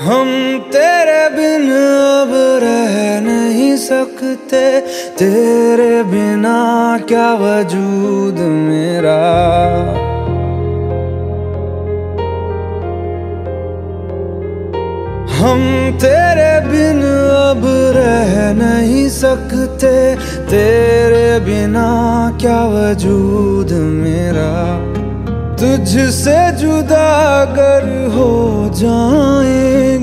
हम तेरे बिन अब रह नहीं सकते। तेरे बिना क्या वजूद मेरा? हम तेरे बिन अब रह नहीं सकते। तेरे बिना क्या वजूद मेरा? तुझसे जुदा अगर हो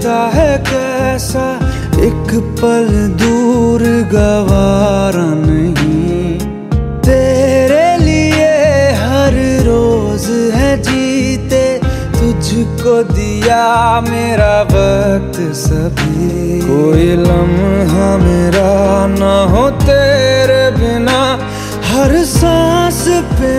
रिश्ता है कैसा, एक पल दूर गवारा नहीं। तेरे लिए हर रोज है जीते, तुझको दिया मेरा वक्त सभी। कोई लम्हा मेरा ना हो तेरे बिना, हर सांस पे